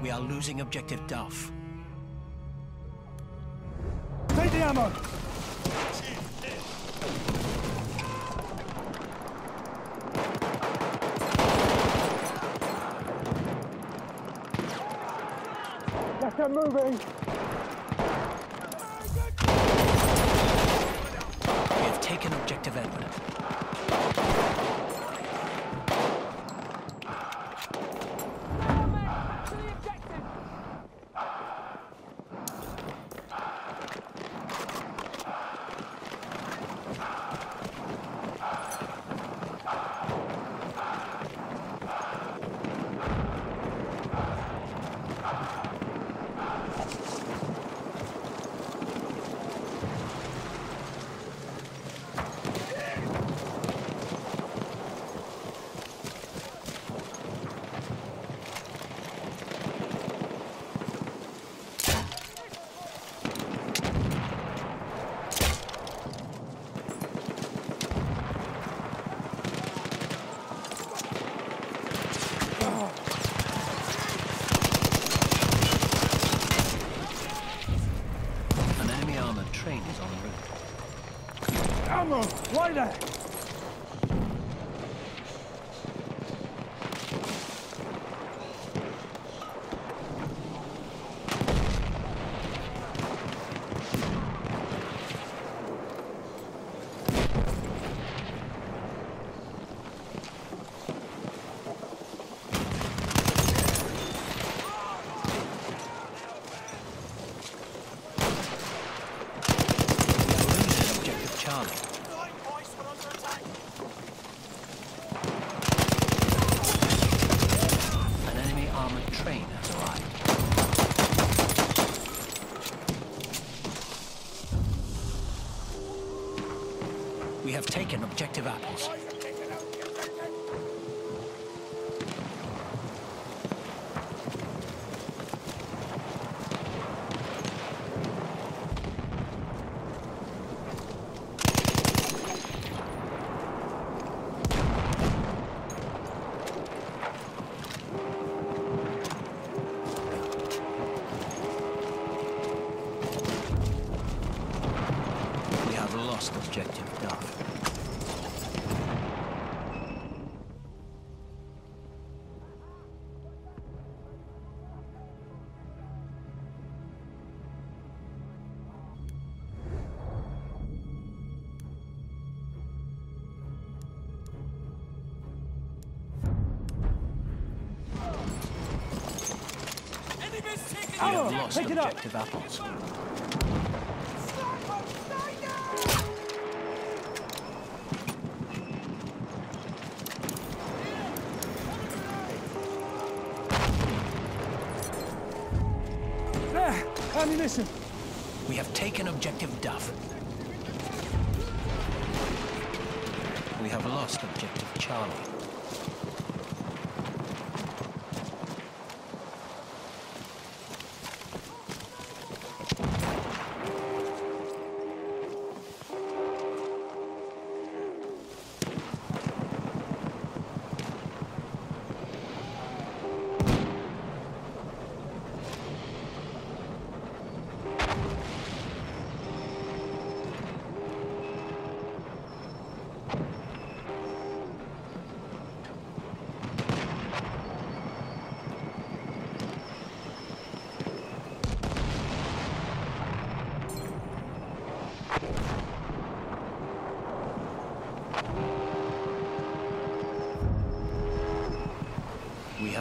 We are losing objective Duff. Take the ammo! Get them moving! We have taken objective Edward. An enemy is en route. Ammo! There! Lost Pick it up! objective apples.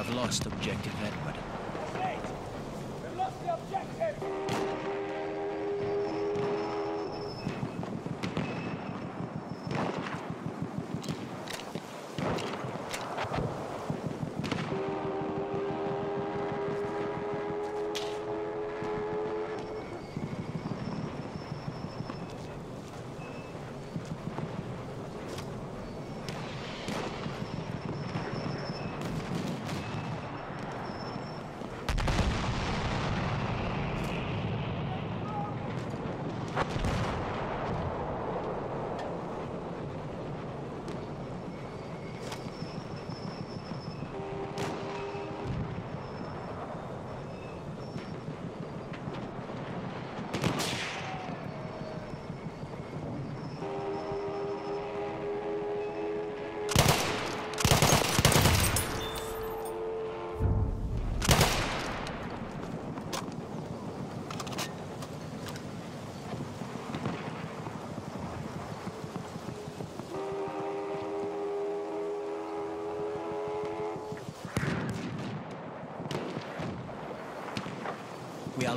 Have lost objective Edward.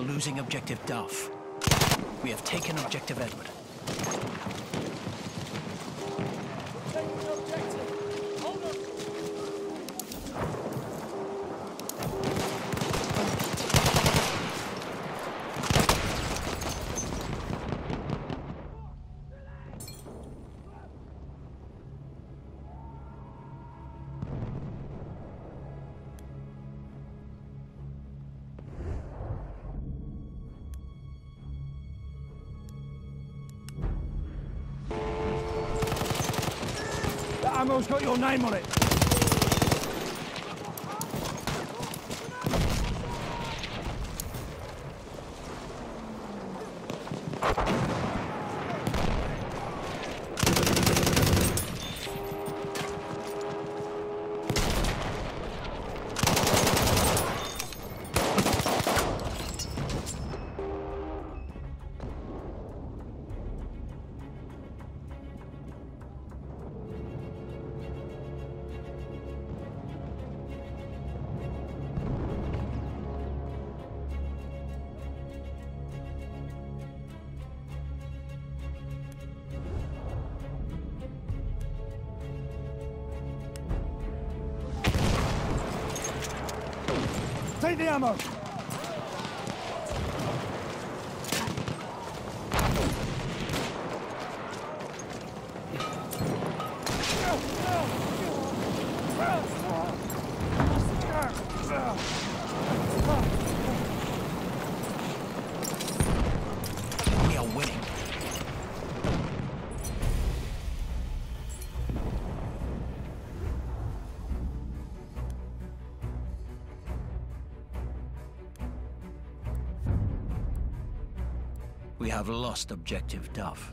Losing objective Duff. We have taken objective Edward. 用ないもれ it! Have lost objective Duff.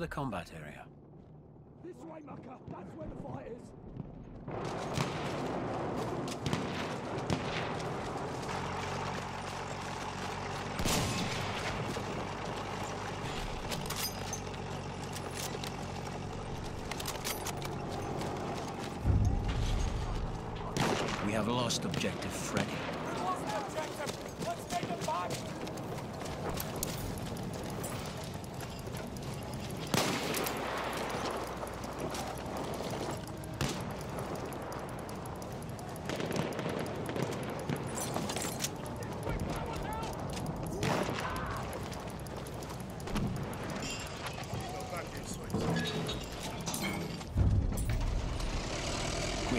The combat area. This way, mucker. That's where the fight is. We have lost objective Freddy. We lost the objective. Let's take it back. We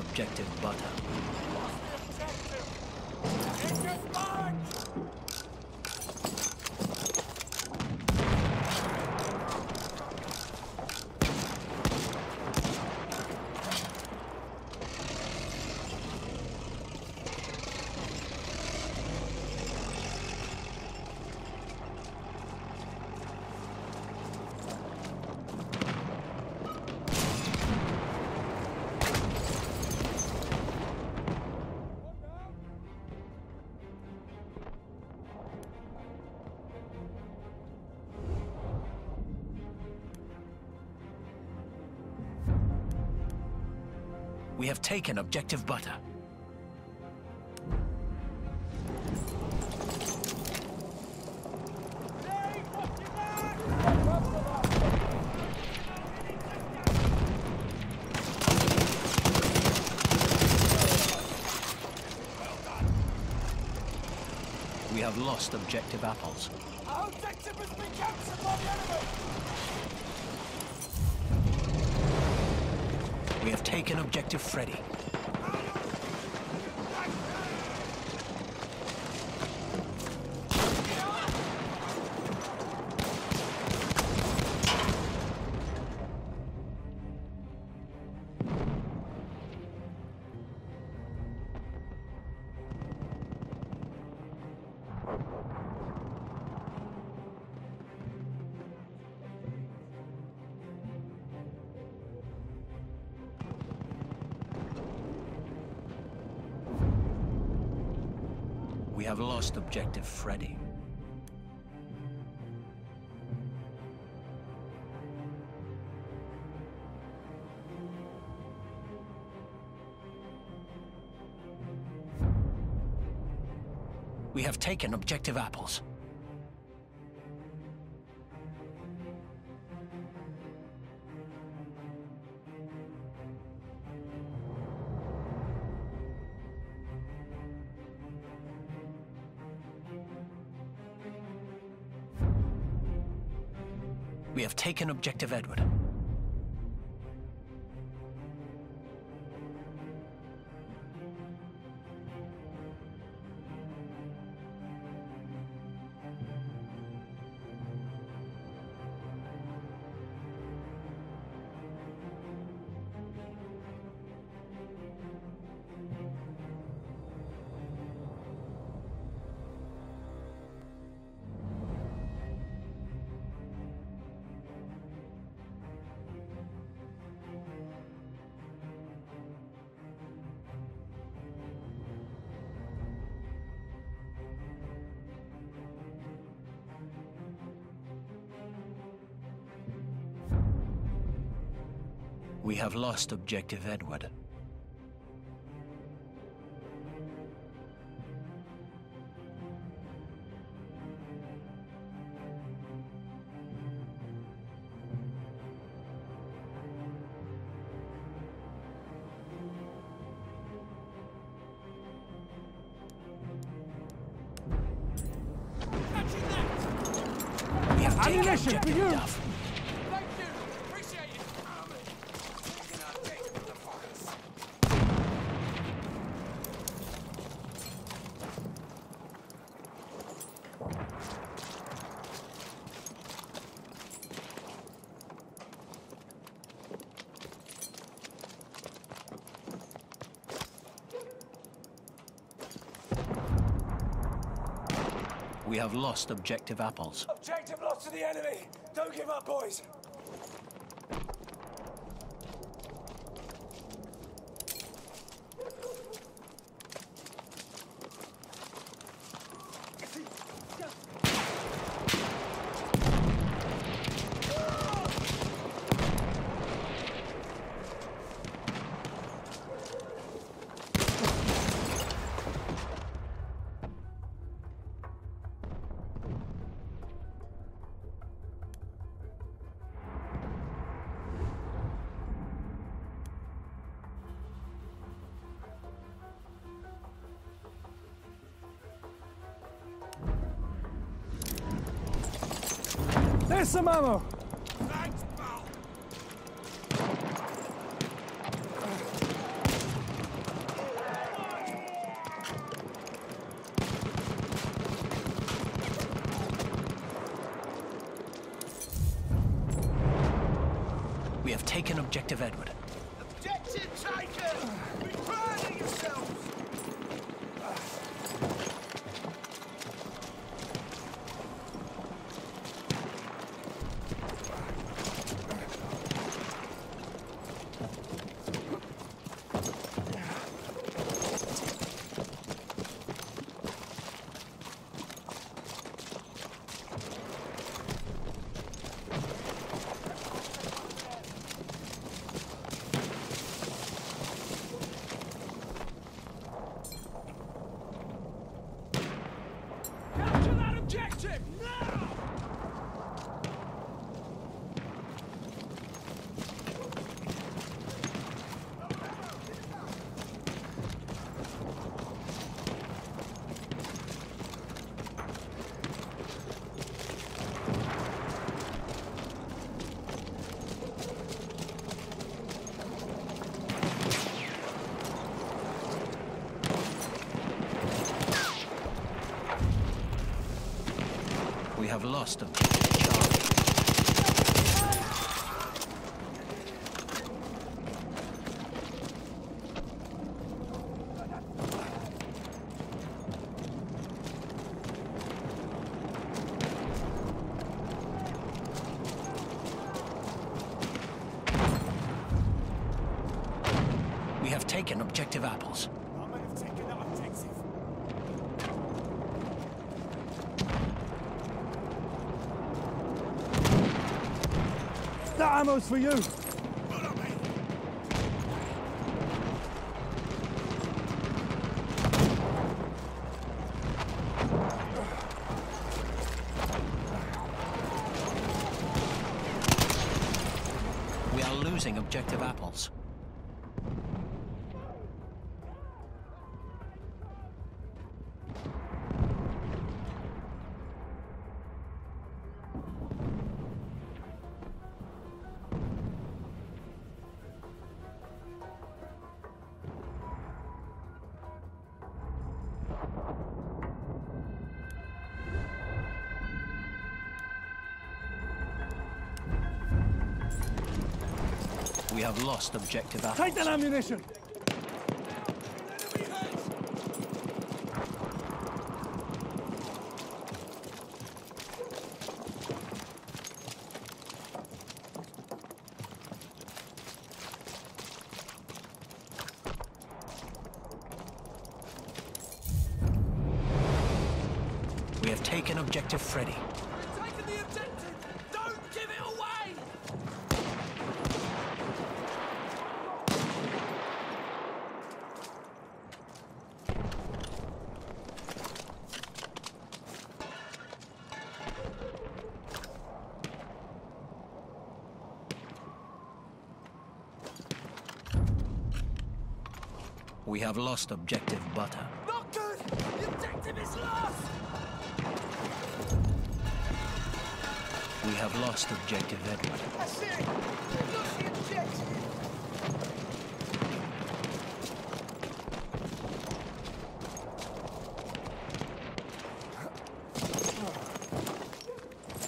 objective Butter. We have taken objective Butter. We have lost objective Apples. Our objective has been captured by the enemy. Have taken objective Freddy. Lost objective Freddy. We have taken objective apples. We an objective Edward. Have lost objective Edward. We have taken Ammunition for you. Have lost objective apples. Objective lost to the enemy. Don't give up, boys. There's some ammo. Thanks, pal! We have taken objective Edward. Objective taken! Be proud of yourselves! Capture that objective now. Have lost Charlie. We have taken objective apples. I might have taken that objective. Ammo's for you. We have lost objective apples. Take that ammunition. We have lost objective butter. Not good! The objective is lost! We have lost objective Edward. That's it! We've lost the objective!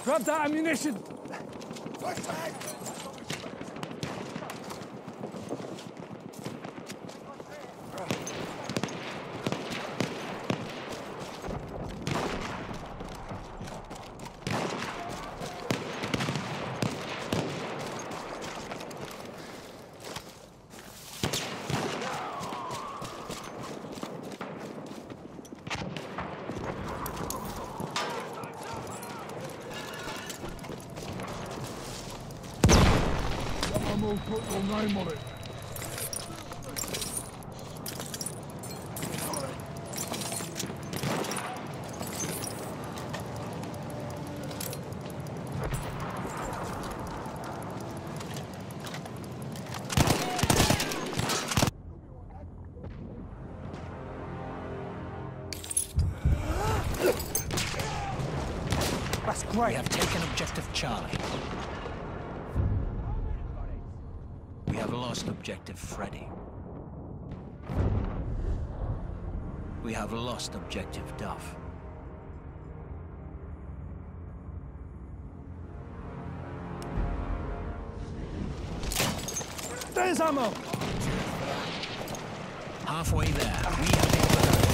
Grab that ammunition! Ammo put your name on it. That's We great! have taken objective Charlie. We have lost objective Freddy. We have lost objective Duff. There's ammo! Halfway there, we have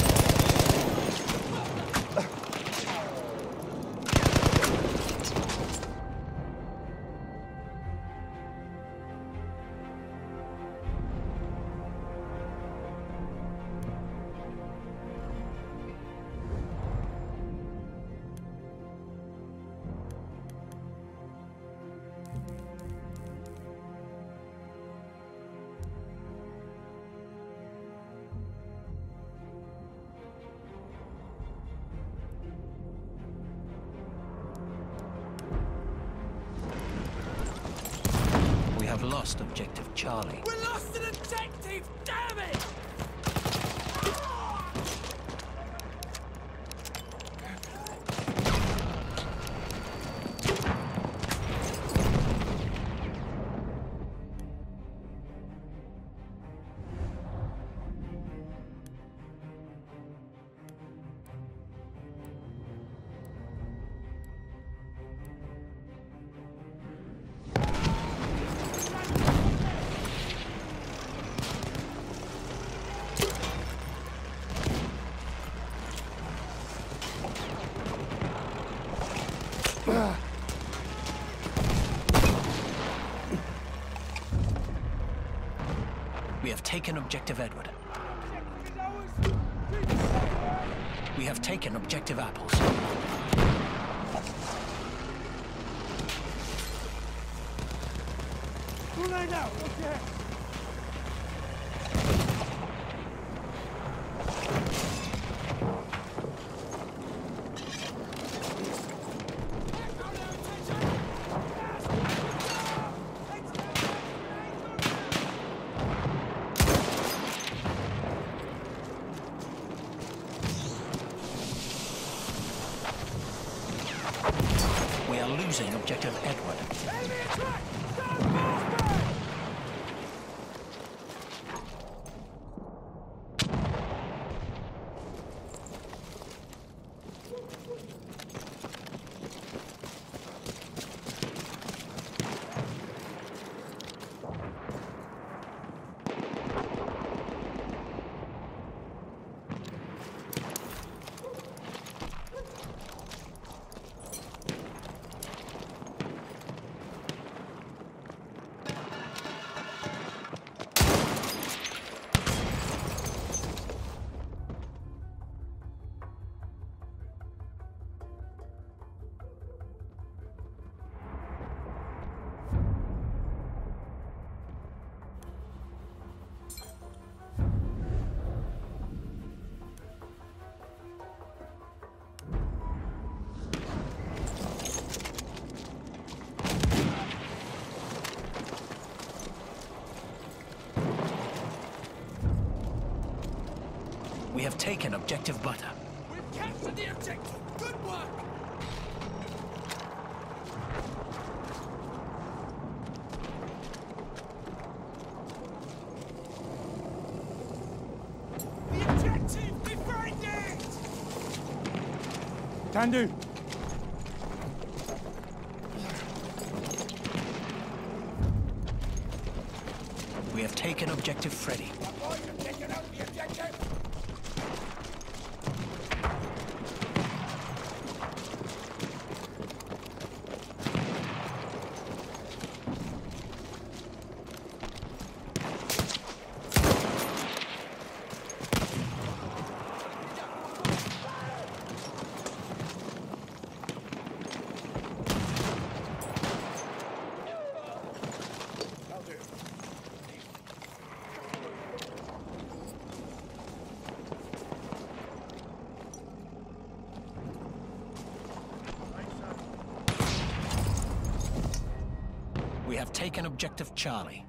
taken objective Edward. We have taken objective Apples. Out! Okay. Have taken objective butter. We've captured the objective. Good work. The objective! We find it! Can do. We have taken objective Freddy. Boys have taken out the objective. Have taken objective Charlie.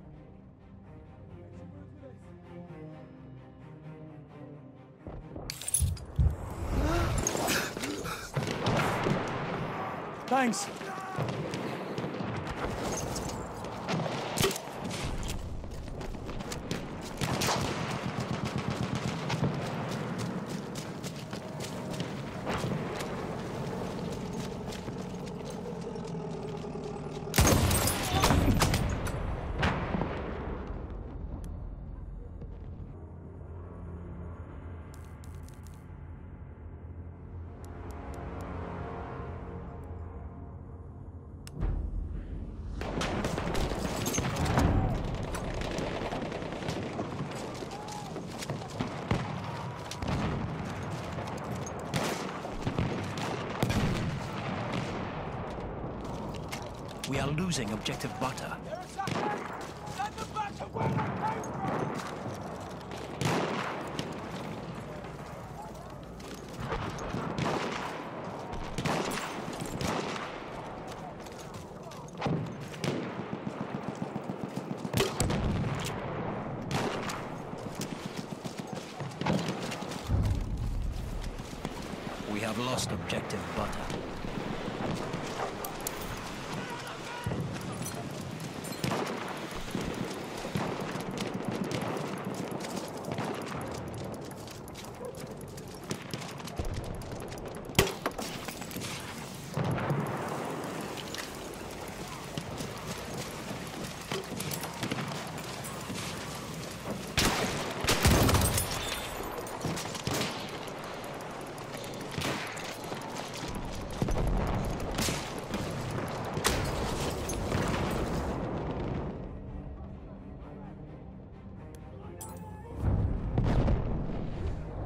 Losing objective butter.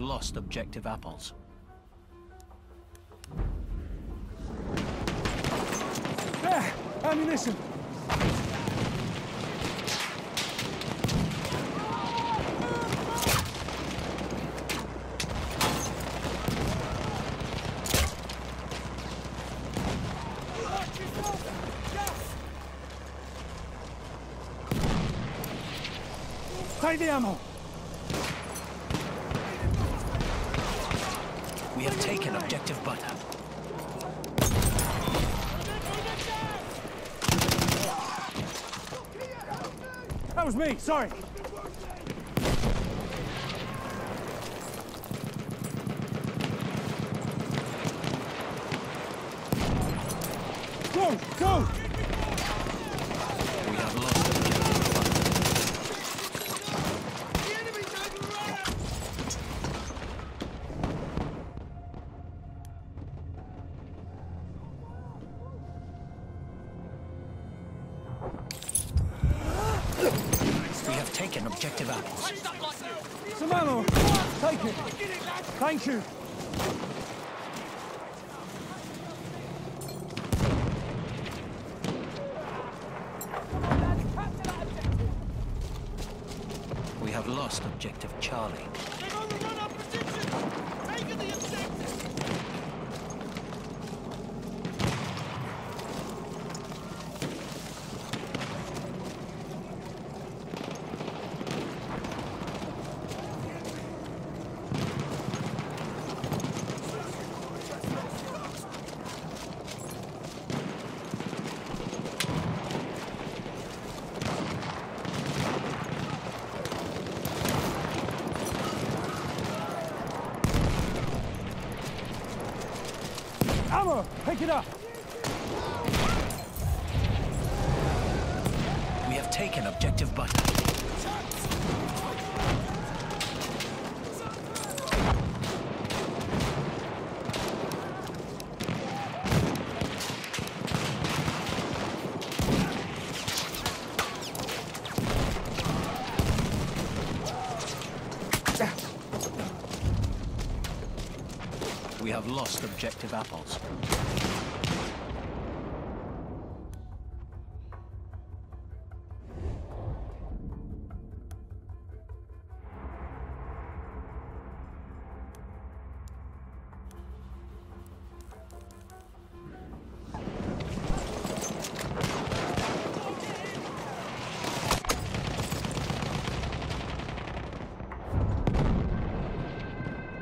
Have lost objective apples. There! Ammunition! Take the ammo! We have taken objective butter. That was me, sorry. Go, go! Ammo! Pick it up! We have taken objective butter. lost objective apples.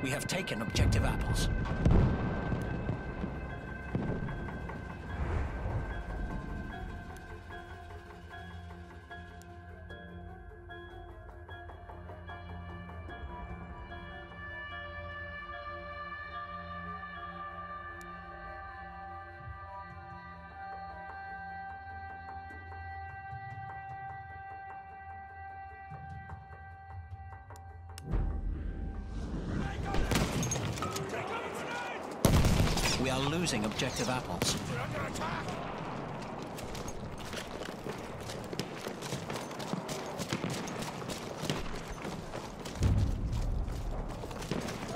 We have taken We are losing objective apples. We're under attack!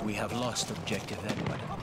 We have lost objective Edward.